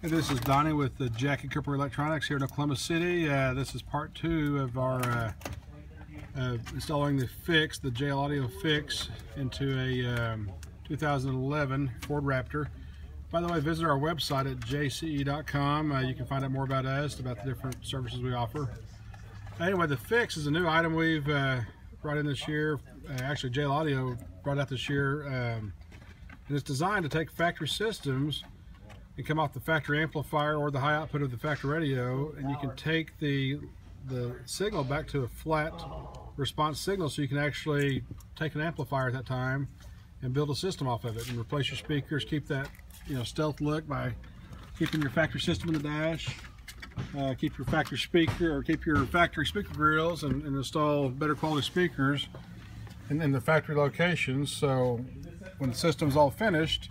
Hey, this is Donnie with the Jackie Cooper Electronics here in Oklahoma City. Uh, this is part two of our uh, uh, installing the fix, the JL Audio fix, into a um, 2011 Ford Raptor. By the way, visit our website at jce.com. Uh, you can find out more about us, about the different services we offer. Anyway, the fix is a new item we've uh, brought in this year. Uh, actually, JL Audio brought out this year. Um, and it's designed to take factory systems and come off the factory amplifier or the high output of the factory radio and you can take the the signal back to a flat response signal so you can actually take an amplifier at that time and build a system off of it and replace your speakers keep that you know stealth look by keeping your factory system in the dash uh, keep your factory speaker or keep your factory speaker grills and, and install better quality speakers in, in the factory locations. So when the system's all finished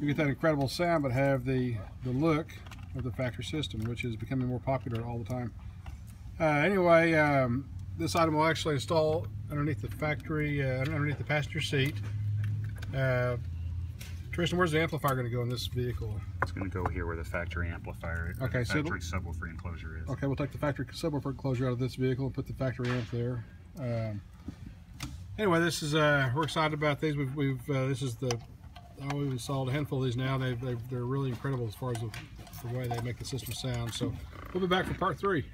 you get that incredible sound but have the the look of the factory system which is becoming more popular all the time. Uh, anyway um, this item will actually install underneath the factory uh, underneath the passenger seat. Uh, Tristan where's the amplifier going to go in this vehicle? It's going to go here where the factory amplifier, Okay, so factory subwoofer enclosure is. okay we'll take the factory subwoofer enclosure out of this vehicle and put the factory amp there. Um, anyway this is uh, we're excited about these. We've, we've uh, this is the oh, we've installed a handful of these now. They've, they've, they're really incredible as far as the, the way they make the system sound. So we'll be back for part three